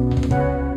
Música